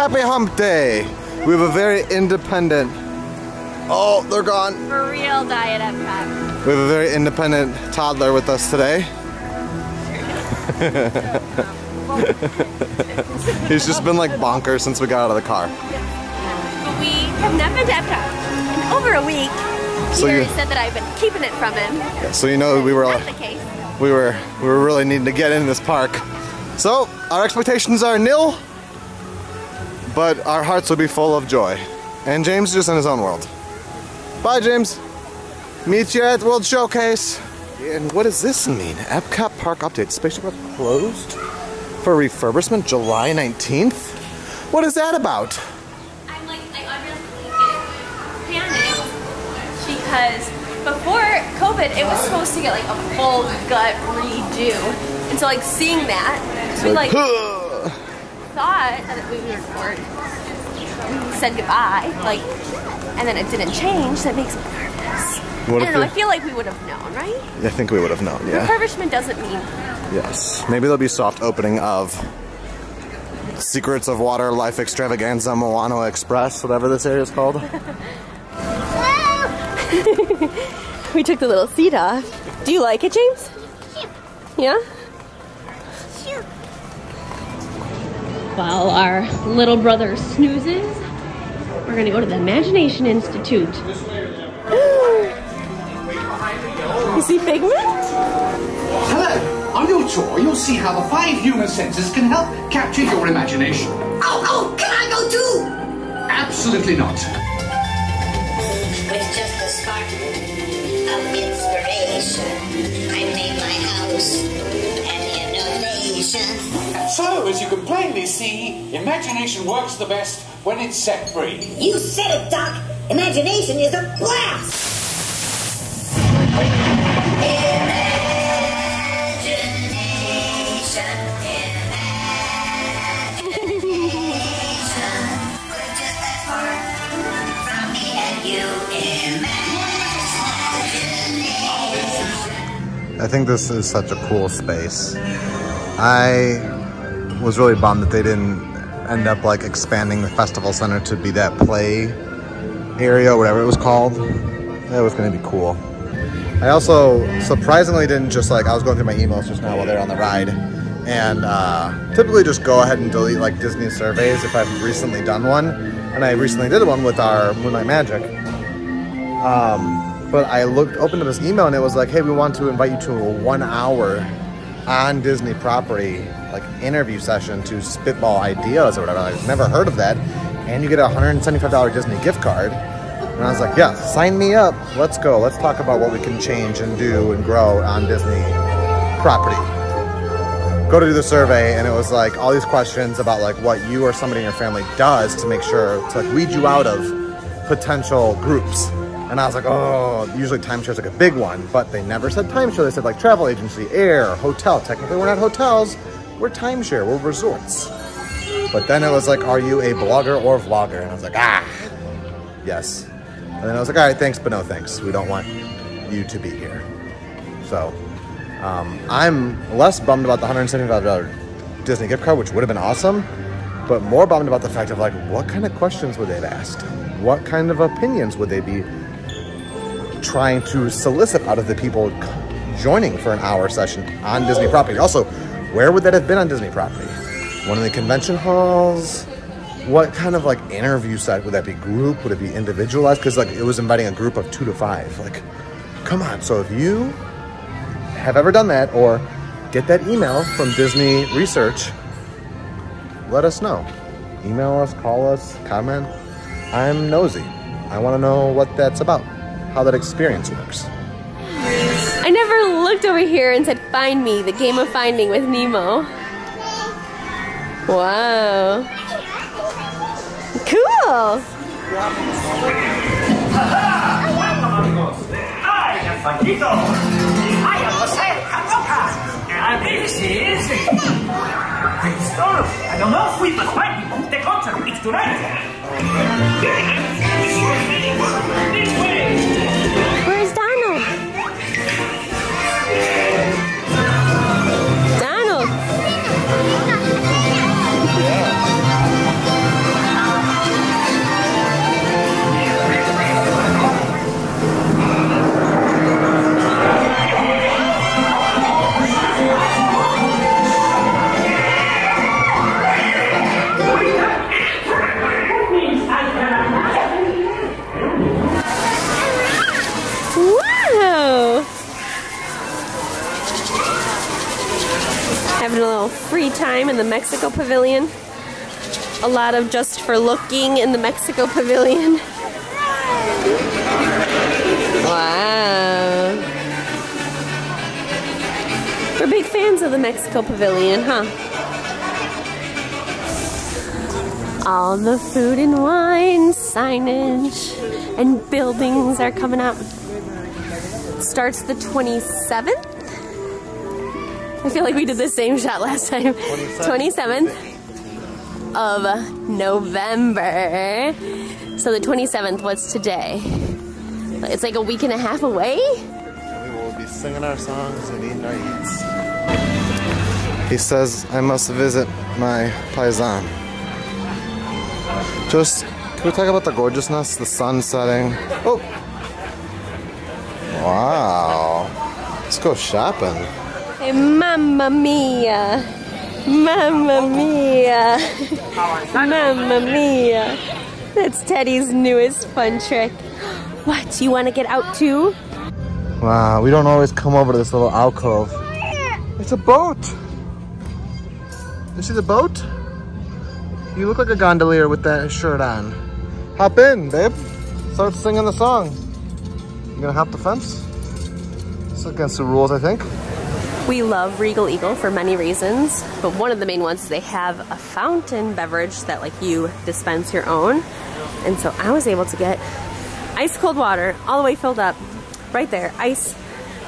Happy Hump Day. We have a very independent. Oh, they're gone. For real diet Epcot. We have a very independent toddler with us today. He's just been like bonkers since we got out of the car. But we have not been to Epcot in over a week. So he you- said that I've been keeping it from him. So you know we were case. we were we were really needing to get in this park. So our expectations are nil, but our hearts will be full of joy. And James is just in his own world. Bye, James. Meet you at World Showcase. And what does this mean? Epcot Park update. Spaceship Earth closed for refurbishment July 19th. What is that about? I'm like, I get panicked because before COVID, it was supposed to get like a full gut redo. And so like seeing that, we like thought that we were, we said goodbye, like, and then it didn't change, that makes me nervous. What I don't know, I feel like we would have known, right? I think we would have known, yeah. Refurbishment doesn't mean Yes. Maybe there'll be soft opening of Secrets of Water Life Extravaganza Moana Express, whatever this area is called. We took the little seat off. Do you like it, James? Yeah? While our little brother snoozes, we're gonna go to the Imagination Institute. Is he Figment? Hello. On your tour, you'll see how the five human senses can help capture your imagination. Oh, oh, can I go too? Absolutely not. With just a spark of inspiration, I made my house an innovation. So, as you can plainly see, imagination works the best when it's set free. You said it, Doc. Imagination is a blast. Imagination, imagination. We're just that far from me and you. Imagination. I think this is such a cool space. I was really bummed that they didn't end up like expanding the festival center to be that play area, whatever it was called. That was gonna be cool. I also surprisingly didn't just like I was going through my emails just now while they're on the ride, and uh, typically just go ahead and delete like Disney surveys if I've recently done one, and I recently did one with our Moonlight Magic. Um, but I looked opened up this email and it was like, hey, we want to invite you to a one hour on Disney property like interview session to spitball ideas or whatever. I've never heard of that, and you get a $175 Disney gift card. And I was like, yeah, sign me up. Let's go. Let's talk about what we can change and do and grow on Disney property. Go to do the survey, and it was like all these questions about like what you or somebody in your family does to make sure to like weed you out of potential groups. And I was like, oh, usually timeshare is like a big one, but they never said timeshare. They said like travel agency, air, hotel. Technically, we're not hotels, we're timeshare, we're resorts. But then it was like, are you a blogger or vlogger? And I was like, ah, yes. And then I was like, all right, thanks, but no thanks. We don't want you to be here. So um, I'm less bummed about the $175 Disney gift card, which would have been awesome, but more bummed about the fact of like, what kind of questions would they have asked? What kind of opinions would they be trying to solicit out of the people joining for an hour session on Disney property? Also, where would that have been on Disney property? One of the convention halls? What kind of like interview set would that be? Group? Would it be individualized? Because like it was inviting a group of two to five. Like, come on. So if you have ever done that or get that email from Disney Research, let us know. Email us, call us, comment. I'm nosy. I want to know what that's about, how that experience works. I never looked over here and said, Find me, the game of finding with Nemo. Wow. Cool. I am Paquito. I am Jose Carioca. And this is... Great storm. I don't know if we must find you. The concert is tonight. This way. Little free time in the Mexico Pavilion. A lot of just for looking in the Mexico Pavilion. Wow. We're big fans of the Mexico Pavilion, huh? All the food and wine signage and buildings are coming up. Starts the 27th. I feel like we did the same shot last time. 27th of November. So the 27th was today. It's like a week and a half away. We will be singing our songs and eating our eats. He says I must visit my paisan. Just, can we talk about the gorgeousness, the sun setting? Oh! Wow. Let's go shopping. Hey, mamma mia. Mamma mia. Mamma mia. That's Teddy's newest fun trick. What, you want to get out too? Wow, we don't always come over to this little alcove. It's a boat. You see the boat? You look like a gondolier with that shirt on. Hop in, babe. Start singing the song. You gonna hop the fence? It's against the rules, I think. We love Regal Eagle for many reasons, but one of the main ones is they have a fountain beverage that like you dispense your own. And so I was able to get ice cold water all the way filled up right there, ice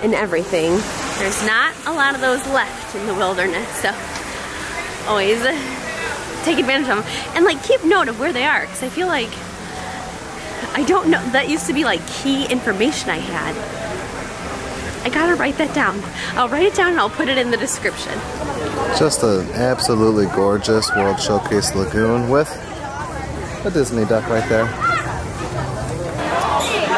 and everything. There's not a lot of those left in the wilderness, so always take advantage of them. And like keep note of where they are, because I feel like, I don't know, that used to be like key information I had. I gotta write that down. I'll write it down and I'll put it in the description. Just an absolutely gorgeous World Showcase Lagoon with a Disney duck right there.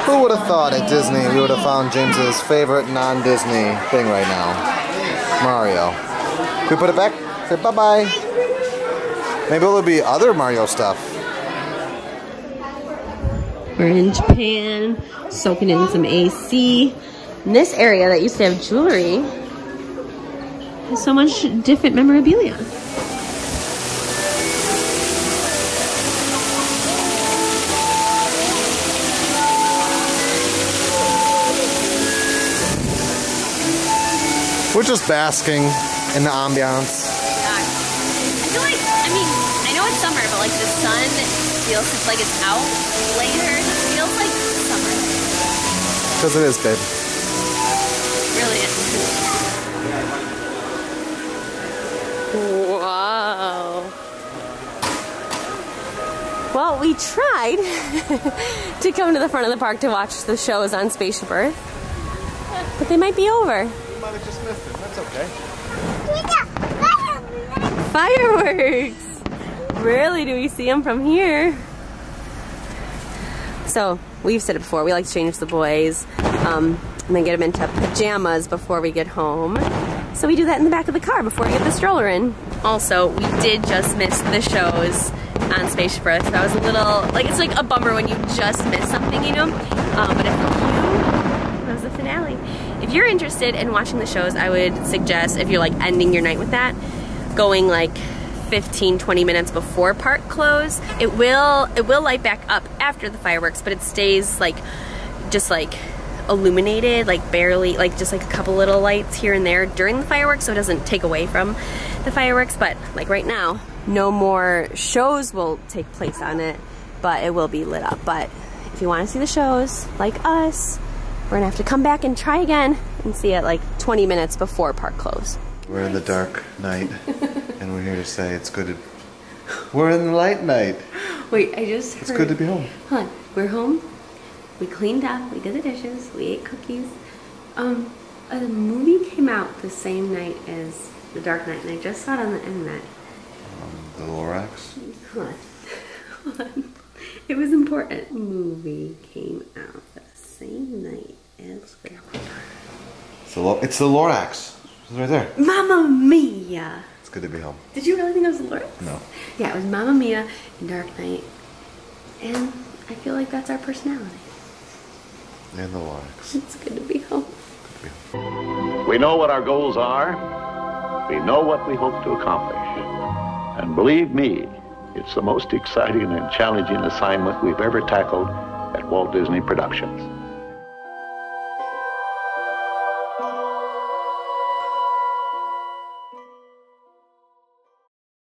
Who would have thought at Disney we would have found James's favorite non-Disney thing right now? Mario. Can we put it back? Say bye-bye. Maybe there'll be other Mario stuff. We're in Japan, soaking in some AC. And this area that used to have jewelry has so much different memorabilia. We're just basking in the ambiance. I feel like, I mean, I know it's summer, but like the sun feels like it's out later. It feels like summer. Because it is, babe. Really is. Wow. Well, we tried to come to the front of the park to watch the shows on Spaceship Earth, but they might be over. We might have just missed it. That's okay. Fireworks! Rarely do we see them from here. So, we've said it before, we like to change the boys um, and then get them into pajamas before we get home. So we do that in the back of the car before we get the stroller in. Also, we did just miss the shows on Spaceship Earth. That was a little, like, it's like a bummer when you just miss something, you know? Um, but if you, that was the finale. If you're interested in watching the shows, I would suggest, if you're like ending your night with that, going like 15 20 minutes before park close it will it will light back up after the fireworks but it stays like just like illuminated like barely like just like a couple little lights here and there during the fireworks so it doesn't take away from the fireworks but like right now no more shows will take place on it but it will be lit up but if you want to see the shows like us we're gonna have to come back and try again and see it like 20 minutes before park close We're in the dark night, and we're here to say it's good to. We're in the light night. Wait, I just It's good to be home. Hold on. We're home. We cleaned up. We did the dishes. We ate cookies. Um, a movie came out the same night as The Dark Knight, and I just saw it on the internet. The Lorax. Hold on. Hold on. It was important. Movie came out the same night as The It's the, Lo- it's the Lorax. It's right there. Mamma Mia! It's good to be home. Did you really think it was the Lorax? No. Yeah, it was Mamma Mia and Dark Knight. And I feel like that's our personality. And the Lorax. It's good to be home. We know what our goals are. we know what we hope to accomplish. And believe me, it's the most exciting and challenging assignment we've ever tackled at Walt Disney Productions.